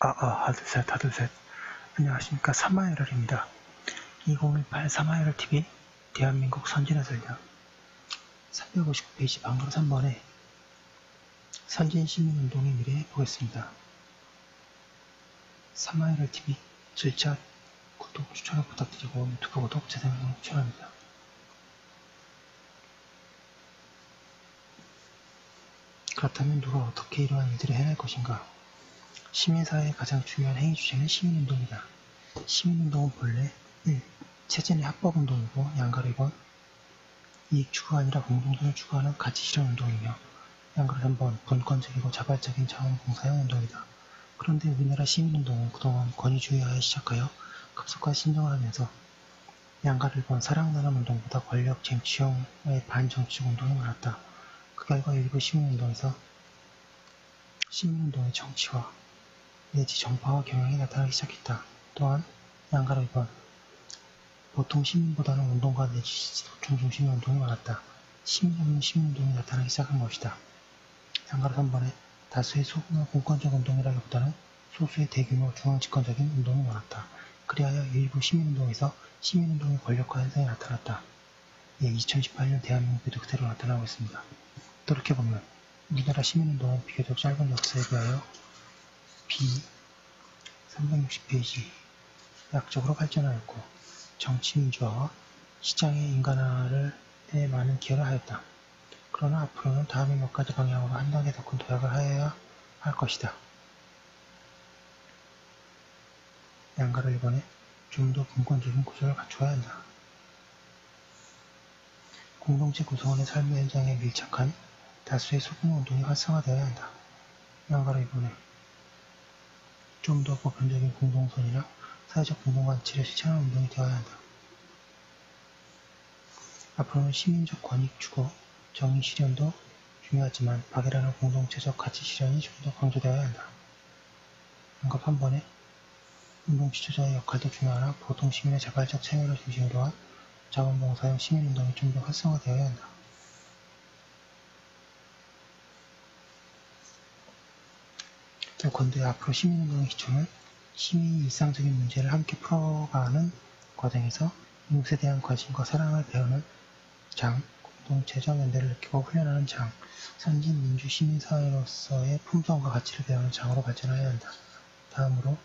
아, 아, 하둘셋, 하둘셋. 안녕하십니까. 3마이럴입니다. 2018 3마이럴 TV 대한민국 선진화 전략 359페이지 방금 3번에 선진 시민운동의 미래 보겠습니다. 3마이럴 TV 절차 구독 추천을 부탁드리고 유튜브 구독 재생을 추천합니다. 그렇다면 누가 어떻게 이러한 일들을 해낼 것인가? 시민사회의 가장 중요한 행위 주체는 시민운동이다. 시민운동은 본래 1. 체제내 합법운동이고 양가로 2번 이익 추구가 아니라 공동선을 추구하는 가치 실현 운동이며 양가로 3번 분권적이고 자발적인 자원봉사형 운동이다. 그런데 우리나라 시민운동은 그동안 권위주의하에 시작하여 급속한 신정을 하면서 양가로 1번 사랑나눔 운동보다 권력 쟁취형의 반정치적 운동이 많았다. 그 결과 일부 시민운동에서 시민운동의 정치화 내지 정파와 경향이 나타나기 시작했다. 또한 양가로 2번 보통 시민보다는 운동가 내지 도청 중심의 운동이 많았다. 시민 없는 시민 운동이 나타나기 시작한 것이다. 양가로 3번에 다수의 소규모 공권적 운동이라기보다는 소수의 대규모 중앙집권적인 운동이 많았다. 그리하여 일부 시민운동에서 시민운동의 권력화 현상이 나타났다. 예, 2018년 대한민국에도 그대로 나타나고 있습니다. 또 이렇게 보면 우리나라 시민운동은 비교적 짧은 역사에 비하여 B 360페이지 약적으로 발전하였고 정치민주화와 시장의 인간화를 에 많은 기여를 하였다. 그러나 앞으로는 다음의 몇 가지 방향으로 한 단계 더 큰 도약을 하여야 할 것이다. 양가를 이번에 좀 더 분권적인 구조를 갖추어야 한다. 공동체 구성원의 삶의 현장에 밀착한 다수의 소규모 운동이 활성화되어야 한다. 양가를 이번에 좀 더 보편적인 공동선이나 사회적 공동가치를 실천하는 운동이 되어야 한다. 앞으로는 시민적 권익 추구, 정의 실현도 중요하지만 박애라는 공동체적 가치 실현이 좀 더 강조되어야 한다. 응급 한 번에 운동 지도자의 역할도 중요하나 보통 시민의 자발적 참여를 중심으로 한 자원봉사형 시민운동이 좀 더 활성화되어야 한다. 요컨대 앞으로 시민운동의 기초는 시민이 일상적인 문제를 함께 풀어가는 과정에서 이웃에 대한 관심과 사랑을 배우는 장, 공동체적 연대를 느끼고 훈련하는 장, 선진 민주 시민사회로서의 품성과 가치를 배우는 장으로 발전해야 한다. 다음으로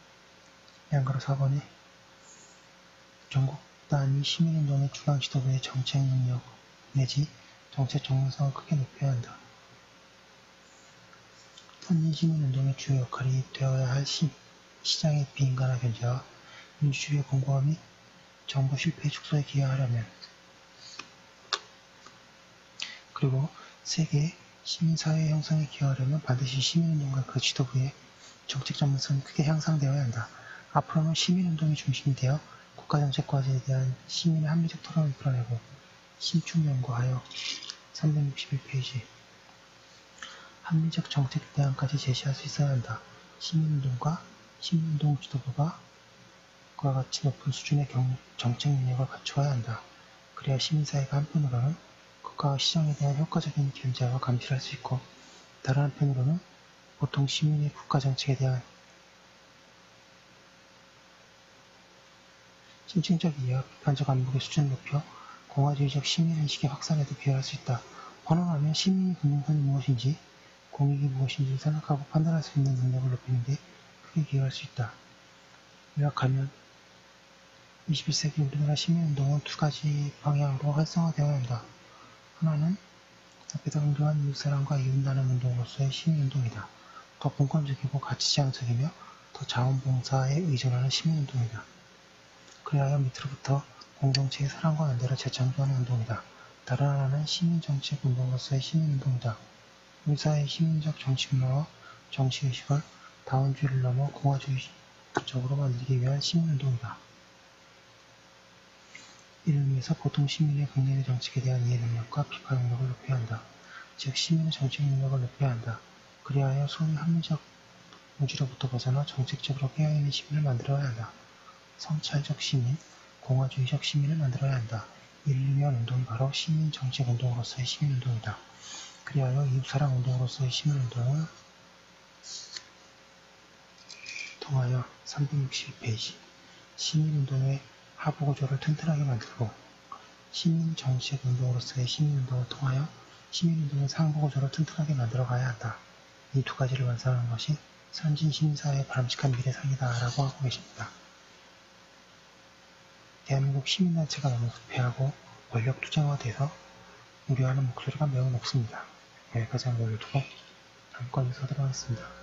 양가로 4번에 전국 단위 시민운동의 주강 지도부의 정책 능력 내지 정책 전문성을 크게 높여야 한다. 선진 시민운동의 주요 역할이 되어야 할 시, 시장의 비인간화 견제와 민주주의의 공고화 및 정부 실패 축소에 기여하려면 그리고 세계 시민사회 형성에 기여하려면 반드시 시민운동과 그 지도부의 정책 전문성이 크게 향상되어야 한다. 앞으로는 시민운동이 중심이 되어 국가정책 과제에 대한 시민의 합리적 토론을 이끌어내고 신축 연구하여 361페이지 합리적 정책 대안까지 제시할 수 있어야 한다. 시민운동과 시민운동 지도부가 그와 같이 높은 수준의 경, 정책 능력을 갖추어야 한다. 그래야 시민사회가 한편으로는 국가와 시장에 대한 효과적인 견제와 감시를 할 수 있고 다른 한편으로는 보통 시민의 국가 정책에 대한 심층적 이해와 비판적 안목의 수준을 높여 공화주의적 시민의식의 확산에도 기여할 수 있다. 번호하면 시민의 공동선이 무엇인지 공익이 무엇인지 생각하고 판단할 수 있는 능력을 높이는 데 크게 기여할 수 있다. 요약하면 21세기 우리나라 시민운동은 두 가지 방향으로 활성화되어야 한다. 하나는 앞에서 강조한 이웃사랑과 이웃나눔 운동으로서의 시민운동이다. 더 본권적이고 가치지향적이며 더 자원봉사에 의존하는 시민운동이다. 그리하여 밑으로부터 공동체의 사랑과 연대를 재창조하는 운동이다. 다른 하나는 시민정책 운동으로서의 시민운동이다. 사회의 시민적 정치 문화와 정치의식을 다원주의를 넘어 공화주의적으로 만들기 위한 시민운동이다. 이를 위해서 보통 시민의 국내의 정책에 대한 이해 능력과 비판 능력을 높여야 한다. 즉 시민의 정책 능력을 높여야 한다. 그리하여 소위 합리적 무지로부터 벗어나 정책적으로 깨어있는 시민을 만들어야 한다. 성찰적 시민, 공화주의적 시민을 만들어야 한다. 이를 위한 운동이 바로 시민 정책 운동으로서의 시민운동이다. 그리하여 이웃사랑 운동으로서의 시민운동을 통하여 362페이지 시민운동의 하부구조를 튼튼하게 만들고 시민 정치적 운동으로서의 시민운동을 통하여 시민운동의 상부구조를 튼튼하게 만들어 가야 한다. 이 두 가지를 완성하는 것이 선진 시민사회의 바람직한 미래상이다 라고 하고 계십니다. 대한민국 시민단체가 너무 부패하고 권력 투쟁화돼서 우려하는 목소리가 매우 높습니다. 여기까지 한 걸로 두고 다음 건에서 들어가겠습니다.